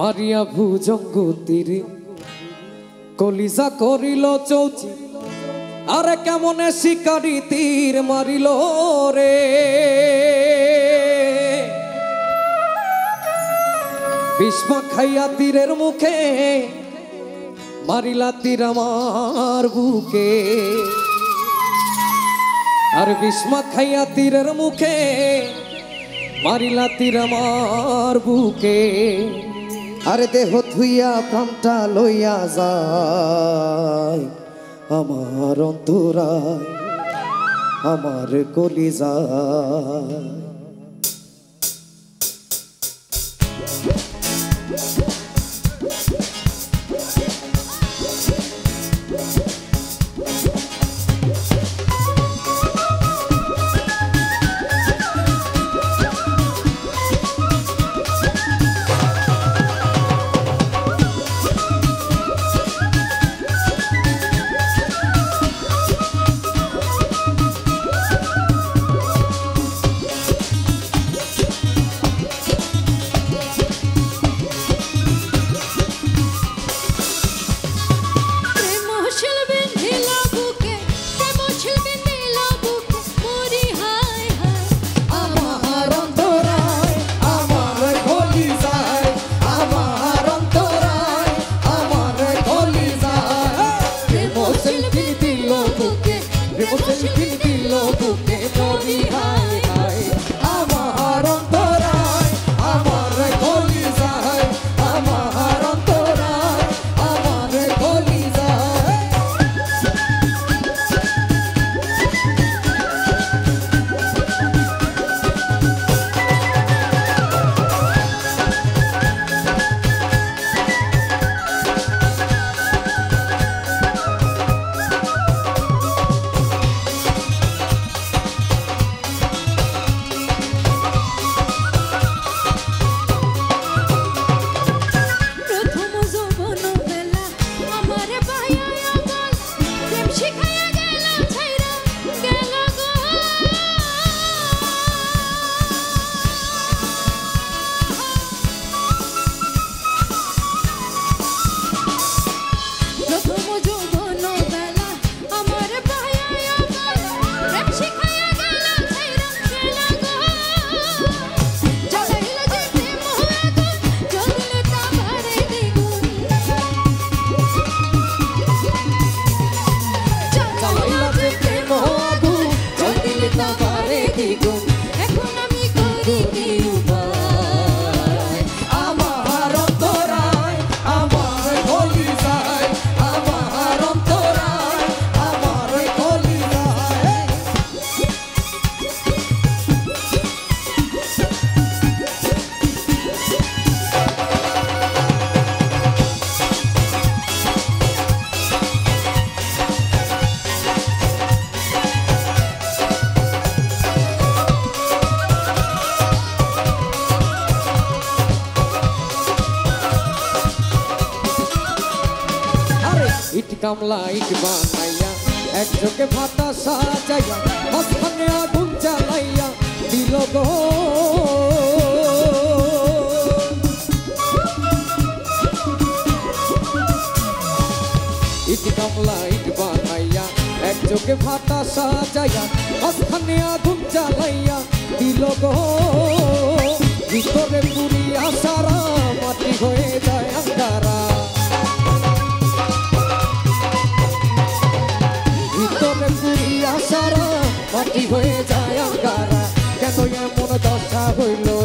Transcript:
মারিয়া ভুজঙ্গ তীরে। কলিজা করিল চৌচি, আরে কেমনে শিকারি তীর মারিল রে? বিষ্মা খাইয়া তীরের মুখে, মারিলা তীর আমার বুকে। আর বিষ্মা খাইয়া তীরের মুখে, মারিলা তীর আমার বুকে। আরে দেহ থুইয়া প্রাণটা লইয়া যায়। আমার অন্তরায় আমার কলিজায়। প্রেম 我 ইট বানাইয়া, এক চোখে ভাতা সাজাইয়া, মাঝখানে আগুন জ্বালাইয়া দিল গো। ইট কামলা বানাইয়া, এক ভাতা সাজাইয়া, মাঝখানে আগুন জ্বালাইয়া দিল গো। মাটি হয়ে যায় আঙ্গারা কেন এমন দশা হইল? আমার